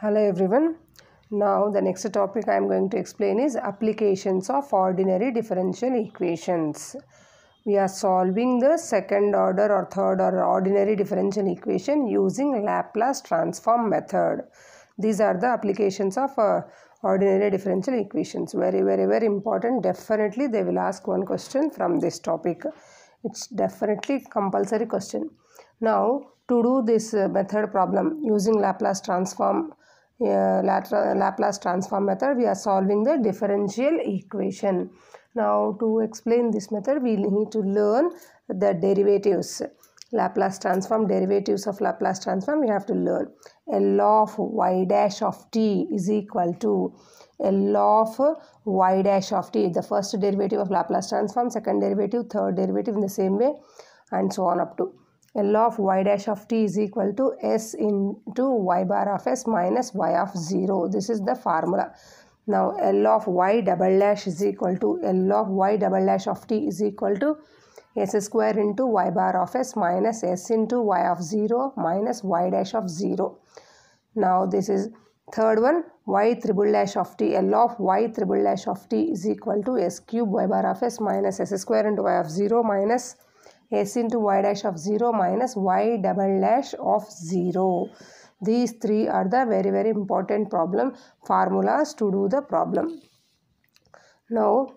Hello everyone. Now the next topic I am going to explain is applications of ordinary differential equations. We are solving the second order or third order ordinary differential equation using Laplace transform method. These are the applications of uh, ordinary differential equations. Very very very important. Definitely they will ask one question from this topic. It's definitely compulsory question. Now to do this uh, method problem using Laplace transform uh, Laplace transform method we are solving the differential equation. Now to explain this method we need to learn the derivatives. Laplace transform derivatives of Laplace transform we have to learn. L law of y dash of t is equal to L law of y dash of t the first derivative of Laplace transform second derivative third derivative in the same way and so on up to L of y dash of t is equal to s into y bar of s minus y of 0. This is the formula. Now L of y double dash is equal to L of y double dash of t is equal to s square into y bar of s minus s into y of 0 minus y dash of 0. Now this is third one y triple dash of t L of y triple dash of t is equal to s cube y bar of s minus s square into y of 0 minus s into y dash of 0 minus y double dash of 0. These three are the very very important problem formulas to do the problem. Now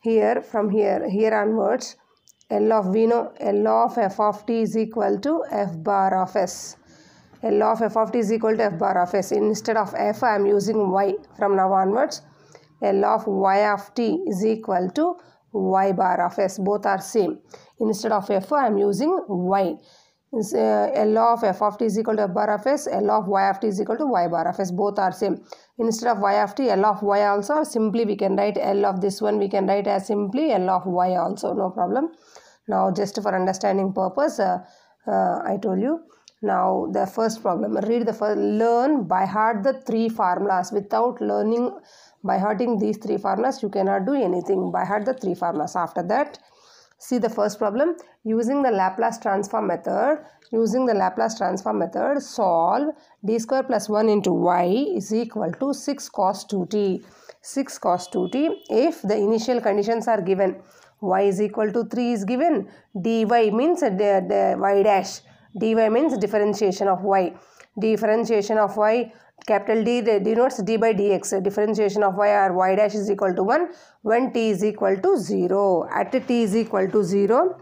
here from here here onwards L of we know L of f of t is equal to f bar of s. L of f of t is equal to f bar of s. Instead of f I am using y from now onwards. L of y of t is equal to y bar of s both are same instead of f i am using y uh, L of f of t is equal to f bar of s, L of y of t is equal to y bar of s. Both are same. Instead of y of t, L of y also simply we can write L of this one we can write as simply L of y also. No problem. Now just for understanding purpose, uh, uh, I told you. Now the first problem. Read the first. Learn by heart the three formulas. Without learning by hearting these three formulas, you cannot do anything. By heart the three formulas. After that, See the first problem. Using the Laplace transform method, using the Laplace transform method, solve d square plus 1 into y is equal to 6 cos 2t. 6 cos 2t if the initial conditions are given. y is equal to 3 is given. dy means uh, the, the uh, y dash. dy means differentiation of y. Differentiation of y capital D denotes d by dx. Differentiation of y or y dash is equal to 1 when t is equal to 0 at t is equal to 0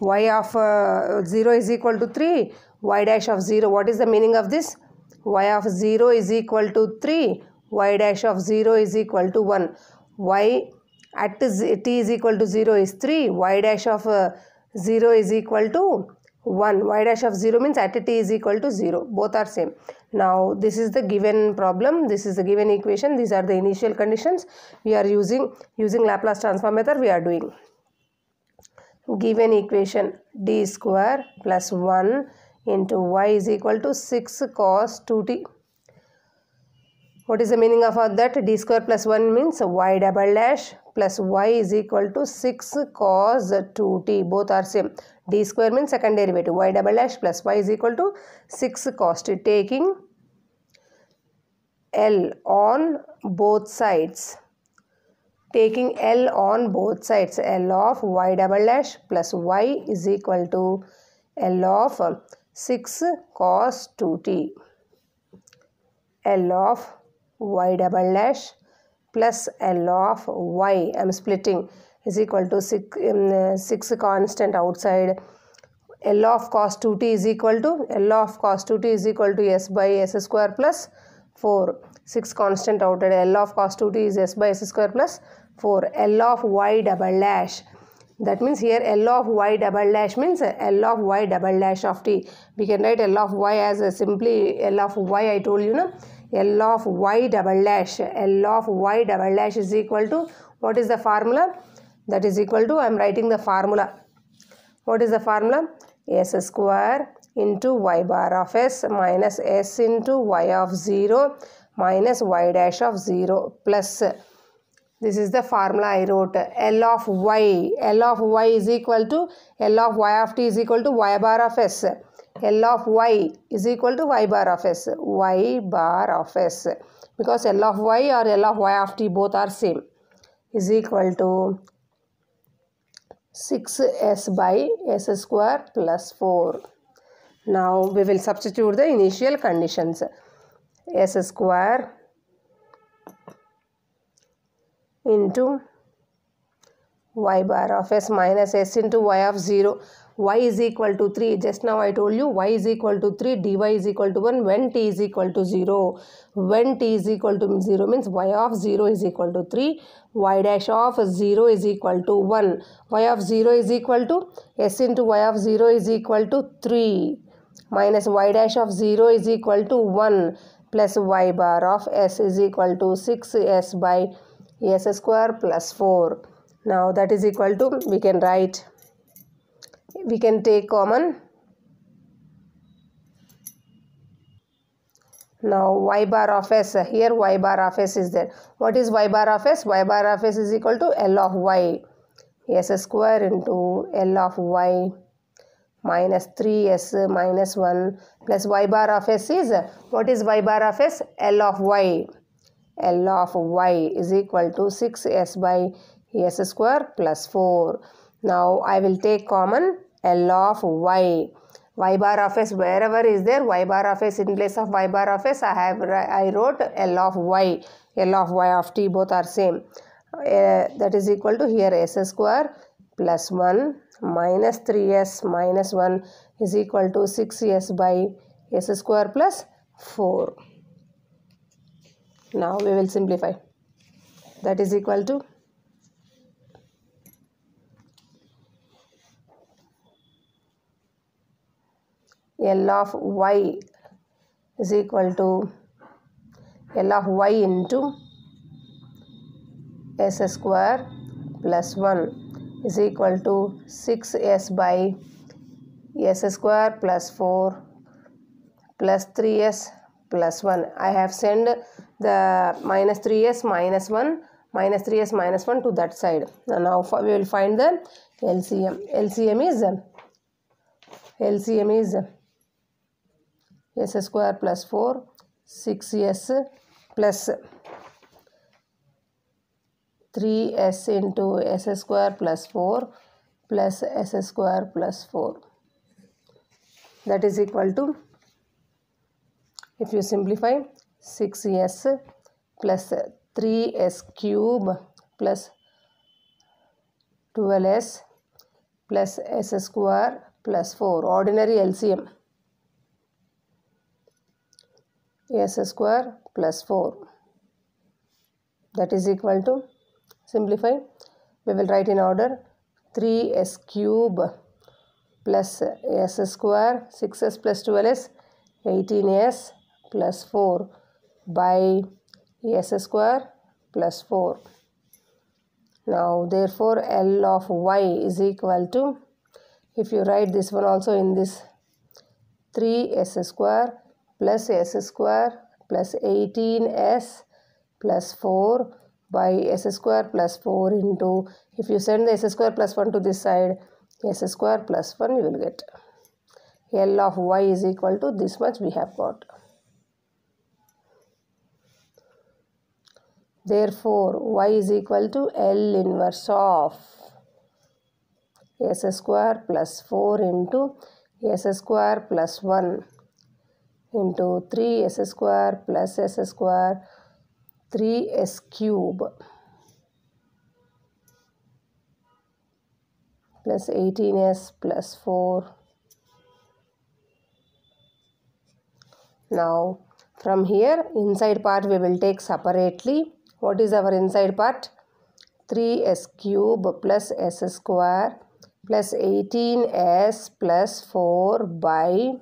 y of uh, 0 is equal to 3 y dash of 0 what is the meaning of this? Y of 0 is equal to 3 y dash of 0 is equal to 1 y at t is equal to 0 is 3 y dash of uh, 0 is equal to 1 y dash of 0 means at t is equal to 0 both are same. Now this is the given problem. This is the given equation. These are the initial conditions we are using using laplace transform method we are doing. Given equation d square plus 1 into y is equal to 6 cos 2t what is the meaning of that? D square plus 1 means y double dash plus y is equal to 6 cos 2t both are same. D square means second derivative. Y double dash plus y is equal to 6 cos t. Taking L on both sides. Taking L on both sides. L of y double dash plus y is equal to L of 6 cos 2t L of y double dash plus L of y. I am splitting. Is equal to 6, um, 6 constant outside. L of cos 2t is equal to L of cos 2t is equal to s by s square plus 4 6 constant outside L of cos 2t is s by s square plus 4 L of y double dash. That means here L of y double dash means L of y double dash of t. We can write L of y as simply L of y I told you no. L of y double dash L of y double dash is equal to what is the formula? that is equal to I am writing the formula. What is the formula? s square into y bar of s minus s into y of 0 minus y dash of 0 plus this is the formula I wrote L of y L of y is equal to L of y of t is equal to y bar of s L of y is equal to y bar of s. y bar of s because L of y or L of y of t both are same is equal to 6s by s square plus 4. Now we will substitute the initial conditions. s square into y bar of s minus s into y of 0 y is equal to 3 just now i told you y is equal to 3 dy is equal to 1 when t is equal to 0 when t is equal to 0 means y of 0 is equal to 3 y dash of 0 is equal to 1 y of 0 is equal to s into y of 0 is equal to 3 minus y dash of 0 is equal to 1 plus y bar of s is equal to 6s by s square plus 4 now that is equal to we can write we can take common. Now y bar of s. Here y bar of s is there. What is y bar of s? Y bar of s is equal to l of y. S square into l of y minus 3s minus 1 plus y bar of s is what is y bar of s? L of y. L of y is equal to 6s by s square plus 4 now I will take common L of y. y bar of s wherever is there y bar of s in place of y bar of s I have I wrote L of y. L of y of t both are same. Uh, that is equal to here s square plus 1 minus 3s minus 1 is equal to 6s by s square plus 4. Now we will simplify. That is equal to L of y is equal to L of y into s square plus 1 is equal to 6s by s square plus 4 plus 3s plus 1. I have sent the minus 3s minus 1 minus 3s minus 1 to that side. Now we will find the LCM. LCM is LCM is s square plus 4 6s plus 3s into s square plus 4 plus s square plus 4 that is equal to if you simplify 6s plus 3s cube plus 12s plus s square plus 4 ordinary LCM s square plus 4 that is equal to simplify we will write in order 3s cube plus s square 6s plus 12s 18s plus 4 by s square plus 4 now therefore L of y is equal to if you write this one also in this 3s square plus s square plus 18s plus 4 by s square plus 4 into if you send the s square plus 1 to this side s square plus 1 you will get L of y is equal to this much we have got. Therefore, y is equal to L inverse of s square plus 4 into s square plus 1 into 3s square plus s square 3s cube plus 18s plus 4 now from here inside part we will take separately. What is our inside part? 3s cube plus s square plus 18s plus 4 by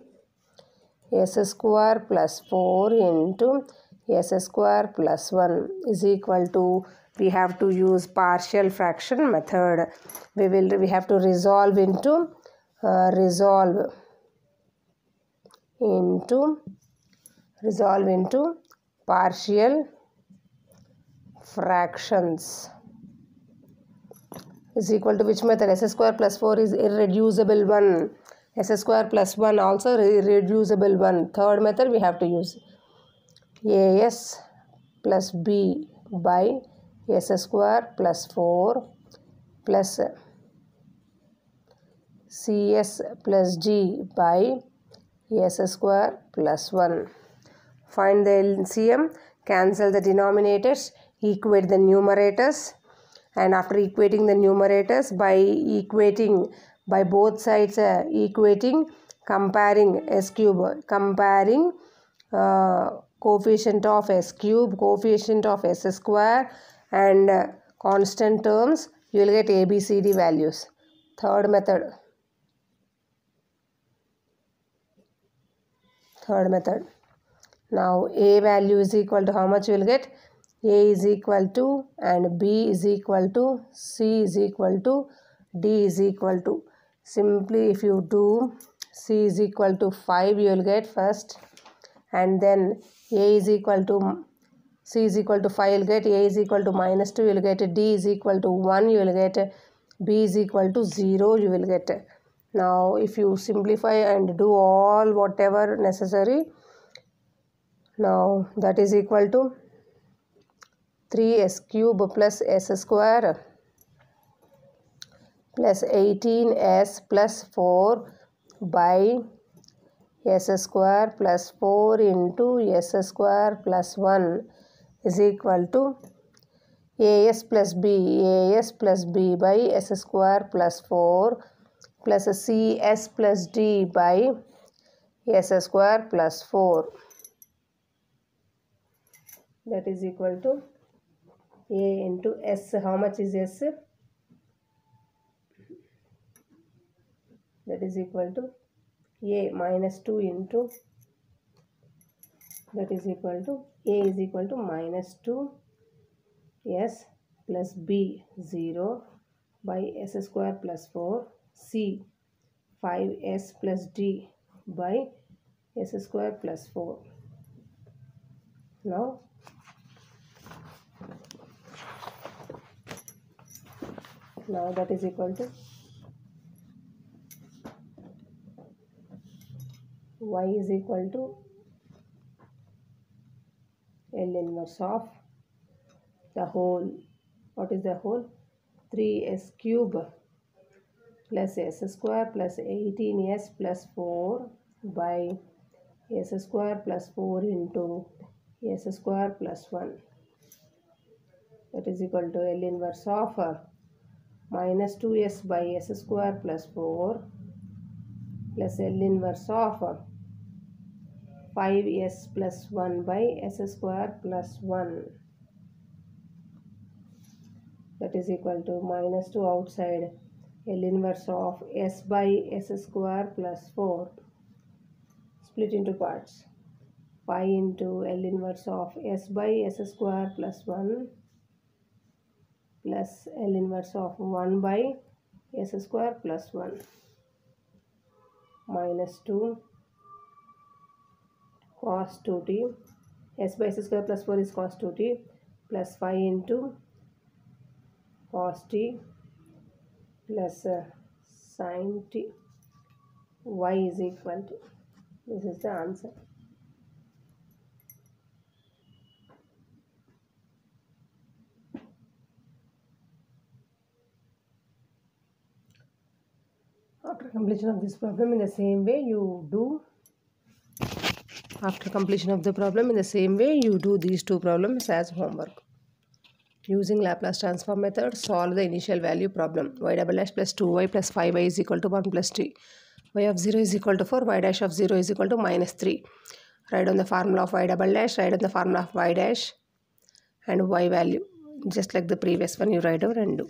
s square plus 4 into s square plus 1 is equal to we have to use partial fraction method. We will we have to resolve into uh, resolve into resolve into partial fractions. Is equal to which method? S square plus 4 is irreducible one s square plus 1 also re reducible one. Third method we have to use as plus b by s square plus 4 plus cs plus d by s square plus 1 find the LCM cancel the denominators equate the numerators and after equating the numerators by equating by both sides uh, equating comparing s cube comparing uh, coefficient of s cube coefficient of s square and uh, constant terms you will get abcd values. Third method. Third method. Now a value is equal to how much you will get? A is equal to and b is equal to c is equal to d is equal to simply if you do c is equal to 5 you will get first. And then a is equal to c is equal to 5 you will get a is equal to minus 2 you will get d is equal to 1 you will get b is equal to 0 you will get. Now if you simplify and do all whatever necessary now that is equal to 3s cube plus s square plus 18s plus 4 by s square plus 4 into s square plus 1 is equal to as plus b as plus b by s square plus 4 plus cs plus d by s square plus 4 that is equal to a into s. How much is s that is equal to a minus 2 into that is equal to a is equal to minus 2 s plus b 0 by s square plus 4 c 5s plus d by s square plus 4 now now that is equal to y is equal to L inverse of the whole what is the whole? 3s cube plus s square plus 18s plus 4 by s square plus 4 into s square plus 1 that is equal to L inverse of minus 2s by s square plus 4 plus L inverse of uh, 5s plus 1 by s square plus 1 that is equal to minus 2 outside L inverse of s by s square plus 4 split into parts. 5 into L inverse of s by s square plus 1 plus L inverse of 1 by s square plus 1 minus 2 cos 2t s by s square plus 4 is cos 2t plus 5 into cos t plus uh, sin t. Y is equal to this is the answer after completion of this problem in the same way you do after completion of the problem in the same way you do these two problems as homework. Using laplace transform method solve the initial value problem. Y double dash plus 2y plus 5y is equal to 1 plus 3 y of 0 is equal to 4 y dash of 0 is equal to minus 3 write on the formula of y double dash write on the formula of y dash and y value just like the previous one you write over and do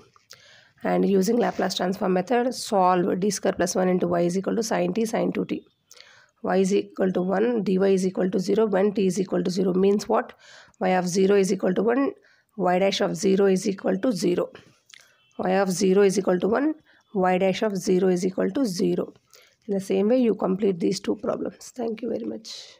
and using Laplace transform method solve d square plus 1 into y is equal to sin t sin 2t y is equal to 1 dy is equal to 0 when t is equal to 0 means what? y of 0 is equal to 1 y dash of 0 is equal to 0 y of 0 is equal to 1 y dash of 0 is equal to 0 in the same way you complete these two problems. Thank you very much